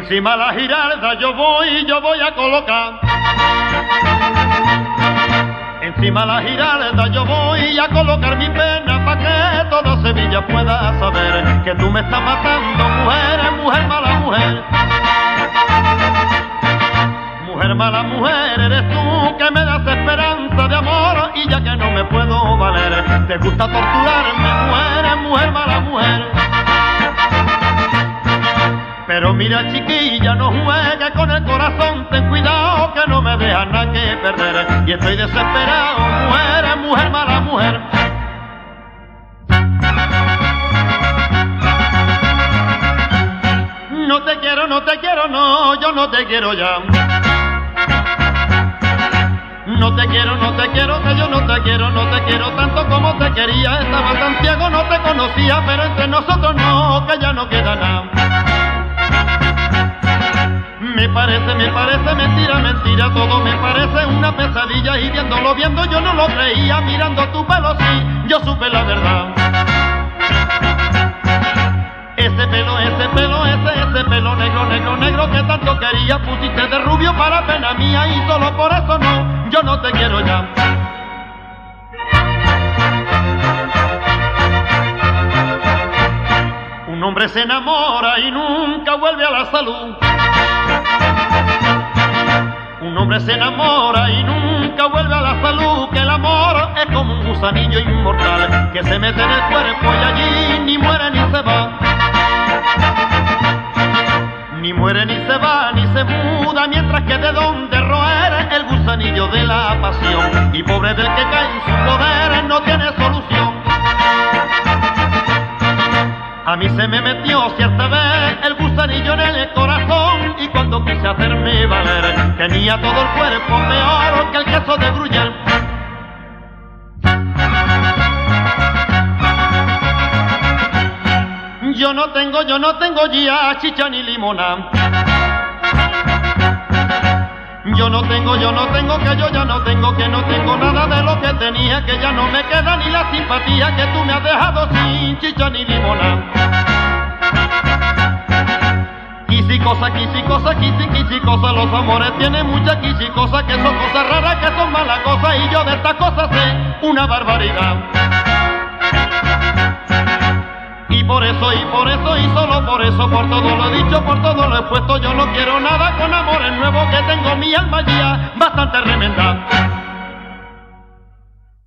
Encima la giralda yo voy, yo voy a colocar. Encima la giralda yo voy a colocar mi pena para que toda Sevilla pueda saber que tú me estás matando, mujer, mujer, mala mujer. Mujer, mala mujer, eres tú que me das esperanza de amor y ya que no me puedo valer, te gusta torturarme, Pero mira chiquilla, no juegues con el corazón, ten cuidado que no me dejas nada que perder. Y estoy desesperado, mujer, mujer, mala mujer. No te quiero, no te quiero, no, yo no te quiero ya. No te quiero, no te quiero, que yo no te quiero, no te quiero tanto como te quería. Estaba tan ciego, no te conocía, pero entre nosotros no, que ya no queda nada. Me parece, me parece mentira, mentira, todo me parece una pesadilla y viéndolo, viendo yo no lo creía, mirando tu pelo sí, yo supe la verdad. Ese pelo, ese pelo, ese, ese pelo negro, negro, negro que tanto quería, pusiste de rubio para pena mía y solo por eso no, yo no te quiero ya. Un hombre se enamora y nunca vuelve a la salud. Un hombre se enamora y nunca vuelve a la salud, que el amor es como un gusanillo inmortal que se mete en el cuerpo y allí ni muere ni se va. Ni muere ni se va ni se muda mientras que de donde roer el gusanillo de la pasión y pobre del que cae en su poder no tiene solución. A mí se me metió cierta vez el gusanillo en el corazón y cuando quise hacerme valer tenía todo el cuerpo peor que el queso de Gruyère. Yo no tengo, yo no tengo ya chicha ni limona. Yo no tengo, yo no tengo, que yo ya no tengo, que no tengo nada de lo que tenía, que ya no me queda ni la simpatía que tú me has dejado sin chicha ni limona. Quisi cosa, quisi cosa, quisi, quisi cosa, los amores tienen mucha quisi cosa, que son cosas raras, que son malas cosas, y yo de estas cosas sé una barbaridad. Y por eso, y por eso, y solo por eso, por todo lo dicho, por todo lo expuesto, yo no quiero nada con amores nuevos que tengo mi alma ya bastante remendada.